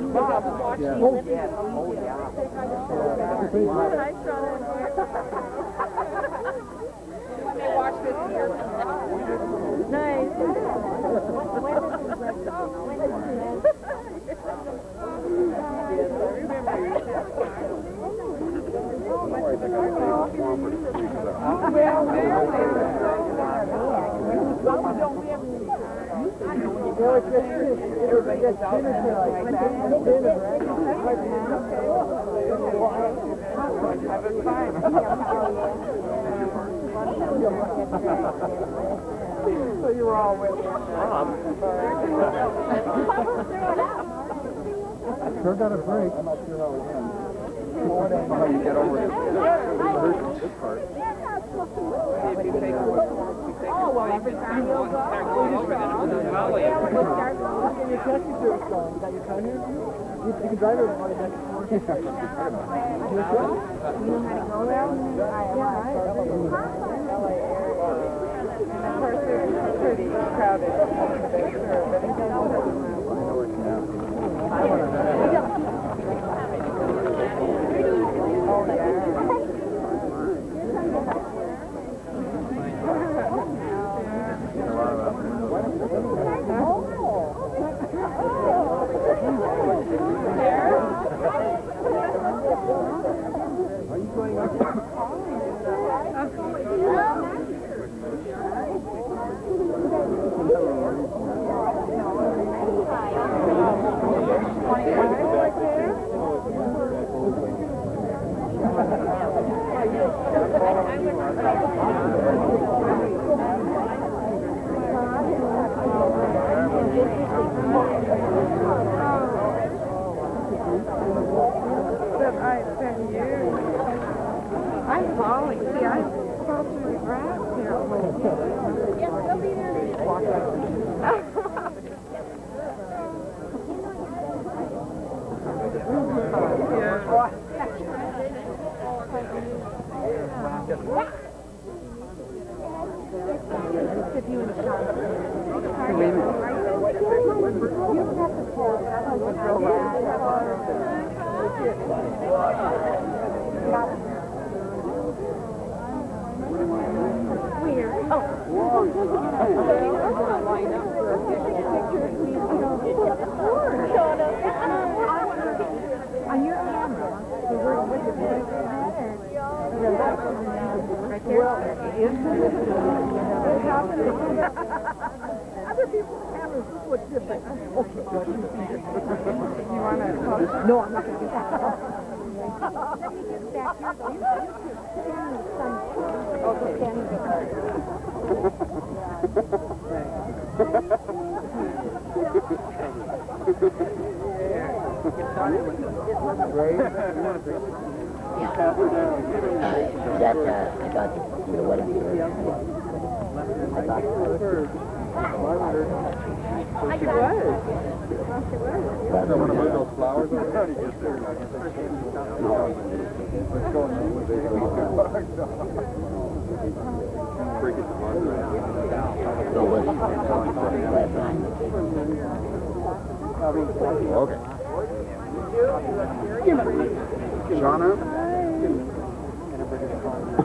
Mark. Bob. Oh, yeah. Oh, yeah. Oh, yeah. They watched this here. So you were all with Sure got a break. I'm not sure how it ends. How you get over it. This part. Oh, well, every time you start You can drive it on the floor. You know how to go there? And I'm On your camera. So we're with your voice in that or? Right there? Other people's cameras look different. Okay, you. You want to No, I'm not going to do that. Let me get back here though. You you stand in sun. Okay. Stand in the? That, uh, I got the wedding. I got She was. She was. Want to move those flowers over there? Yes, sir. Let's go. So was last night. Okay. Chauna? Matt's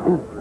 here. You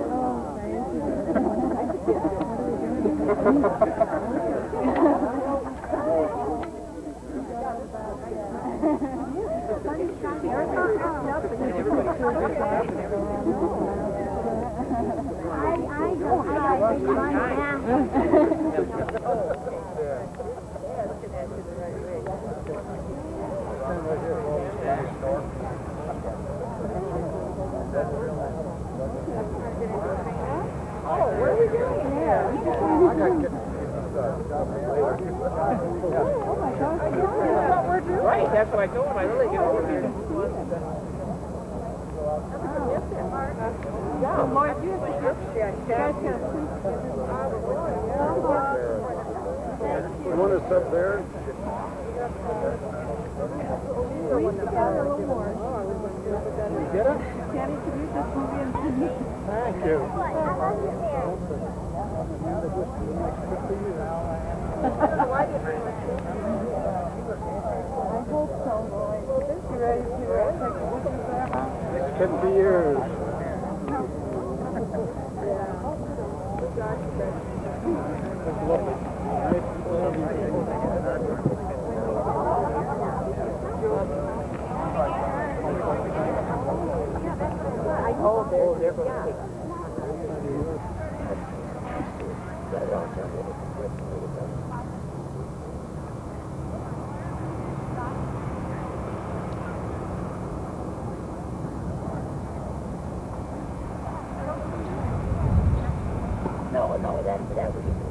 I, I, oh, I got this right now. Oh my gosh. Right, that's why I told I really get over here. Yeah, Mark, you have to get there. You want us up there? Thank you. I hope so. You ready to uh, take a look at that? Next fifty years. Oh, there, there goes No, no, that, that be